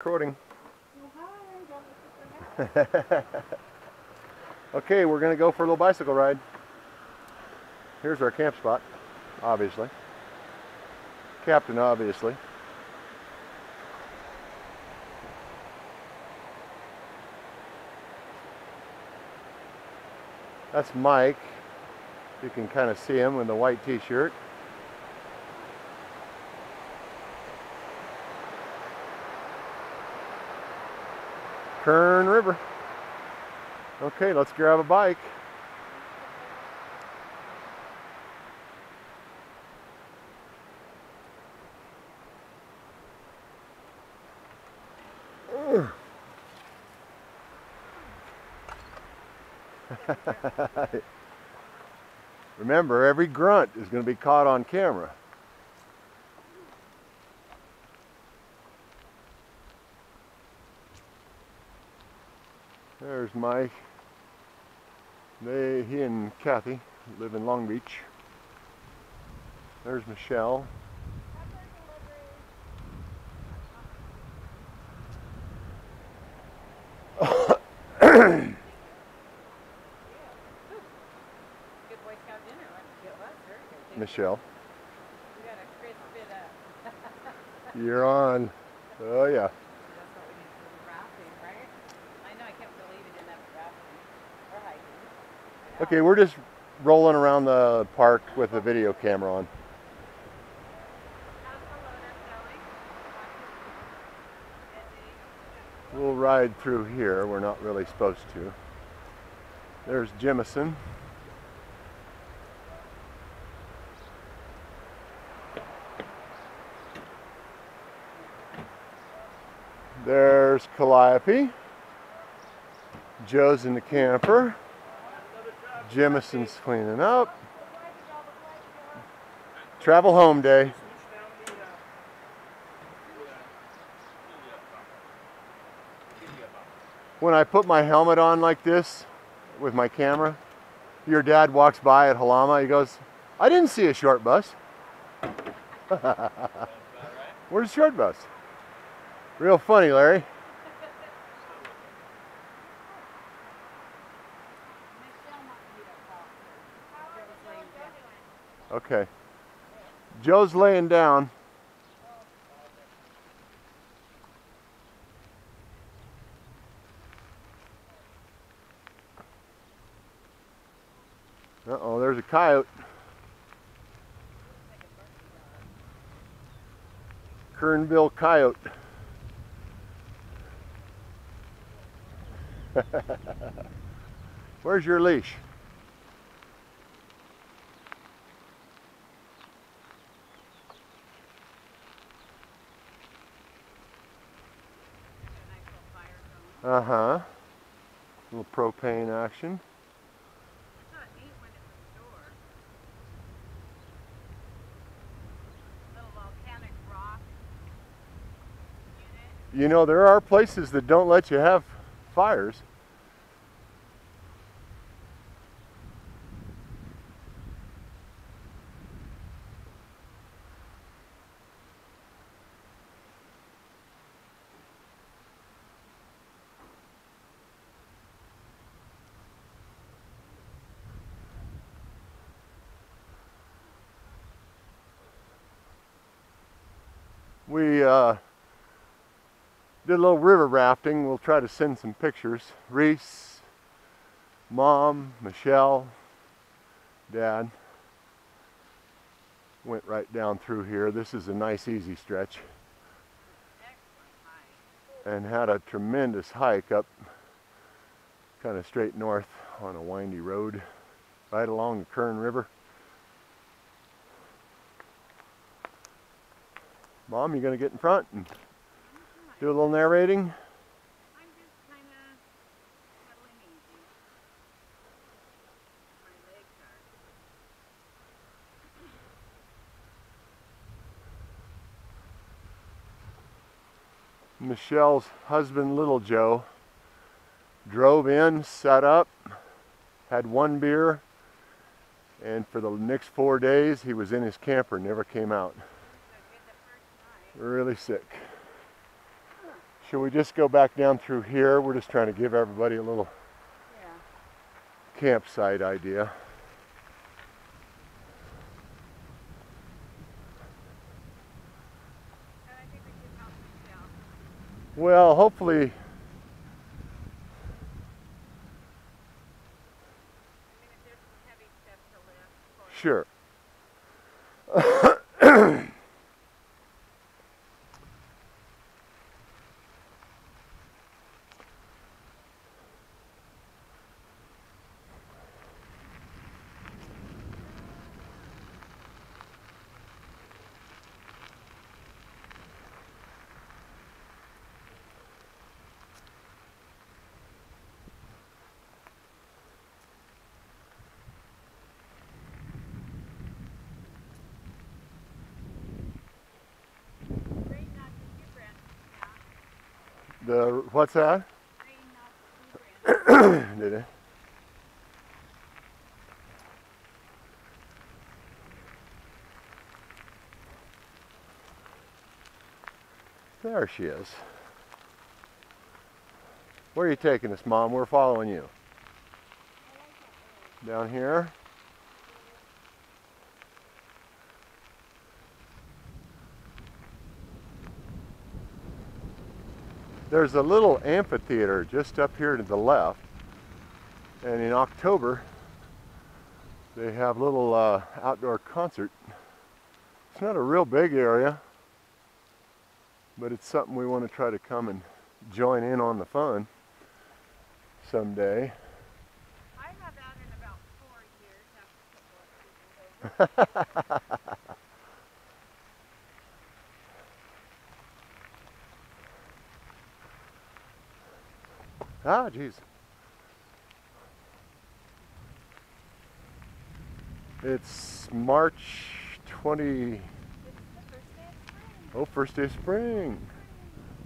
Recording. okay, we're going to go for a little bicycle ride. Here's our camp spot, obviously. Captain, obviously. That's Mike. You can kind of see him in the white t-shirt. Kern River. Okay, let's grab a bike. Remember, every grunt is going to be caught on camera. There's Mike. They, he and Kathy live in Long Beach. There's Michelle. Good Boy Scout dinner, what it was, very good. Thank you. Michelle, got a crisp bit of, you're on. Oh yeah. that's what we need for the rafting, right? I know, I can't believe it didn't have rafting or hiking. I know. Okay, we're just rolling around the park with the video camera on. We'll ride through here. We're not really supposed to. There's Jemison. There's Calliope. Joe's in the camper. Jemison's cleaning up. Travel home day. when I put my helmet on like this with my camera, your dad walks by at Halama. He goes, I didn't see a short bus. Where's the short bus? Real funny, Larry. Michelle wants me to talk. Joe's laying down. Okay. Joe's laying down. Uh-oh, there's a coyote. Kernville coyote. Where's your leash? Got a nice little fire going. Uh-huh. little propane action. You know, there are places that don't let you have fires. We uh, did a little river rafting. We'll try to send some pictures. Reese, mom, Michelle, dad went right down through here. This is a nice easy stretch and had a tremendous hike up kind of straight north on a windy road right along the Kern River. Mom, you gonna get in front and do a little narrating? I'm just kind of pedaling easy. My legs are. Michelle's husband, Little Joe, drove in, set up, had one beer, and for the next four days he was in his camper, never came out. So good the first night. Really sick. Should we just go back down through here? We're just trying to give everybody a little Yeah. campsite idea. And I think we can help Michelle. Well, hopefully, I mean, if there's some heavy stuff to lift. of course. sure. Rain not to too branches now. The what's that? Rain not to too branches. Did it? There she is. Where are you taking us, Mom? We're following you. Down here? There's a little amphitheater just up here to the left. And in October, they have a little uh, outdoor concert. It's not a real big area, but it's something we want to try to come and join in on the fun someday. I have that in about four years after a couple of people. Ah, jeez. It's March 20. It's the first day of spring. Oh, first day of spring.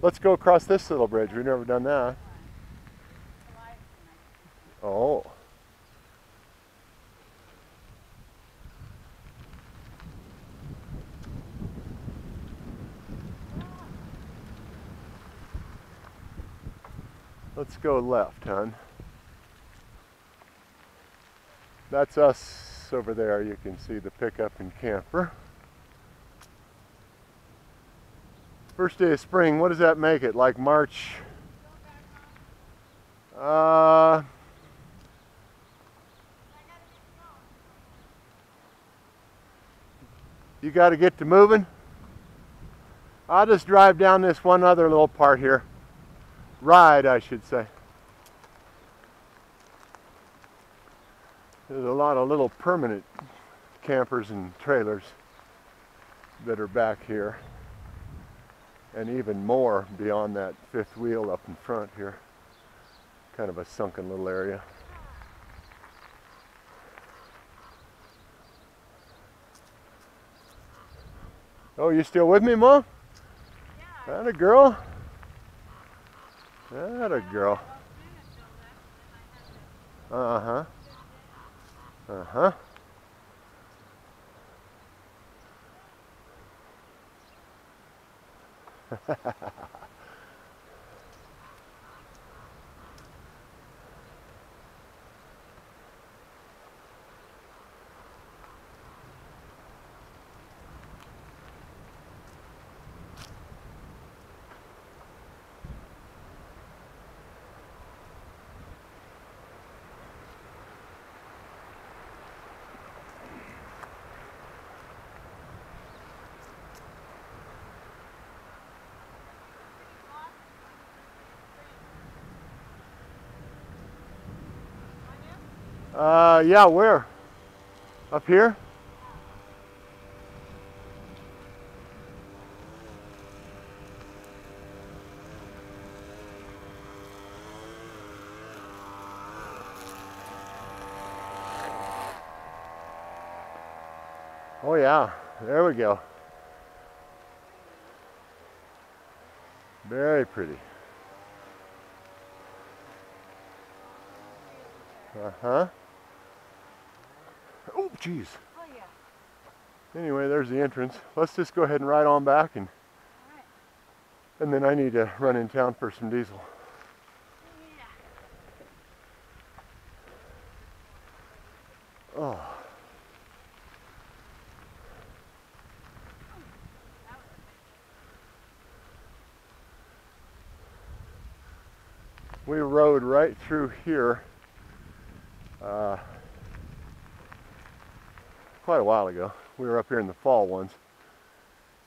Let's go across this little bridge. We've never done that. Let's go left, hon. That's us over there. You can see the pickup and camper. First day of spring, what does that make it? Like March? Uh, you got to get to moving. I'll just drive down this one other little part here. Ride, I should say. There's a lot of little permanent campers and trailers that are back here. And even more beyond that fifth wheel up in front here. Kind of a sunken little area. Oh, you still with me, Mom? Yeah. That a girl. That a girl. Uh huh. Uh huh. Uh, yeah, where? Up here? Oh yeah, there we go. Very pretty. Uh-huh. Jeez. Oh yeah. Anyway, there's the entrance. Let's just go ahead and ride on back and right. And then I need to run in town for some diesel. Oh. We rode right through here uh, quite a while ago. We were up here in the fall once.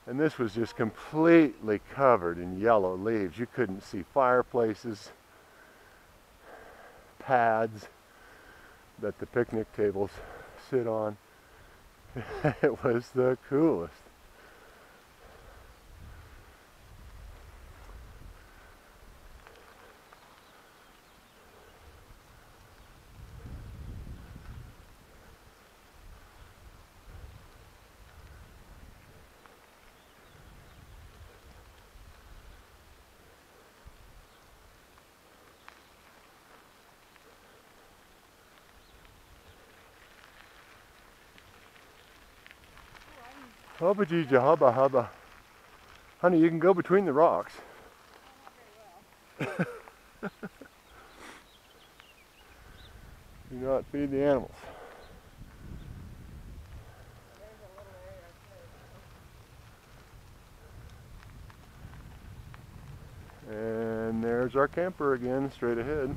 And this was just completely covered in yellow leaves. You couldn't see fireplaces, pads that the picnic tables sit on. it was the coolest. Hubba jeeja hubba hubba. Honey, you can go between the rocks. Do not feed the animals. And there's our camper again, straight ahead.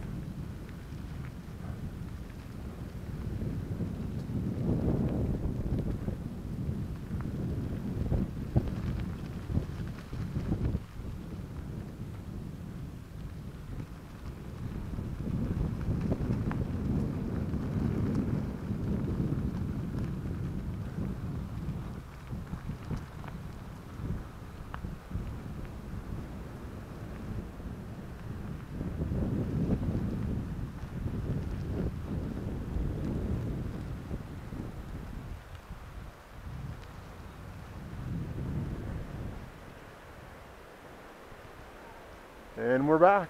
And we're back.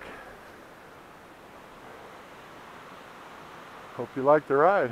Hope you liked the ride.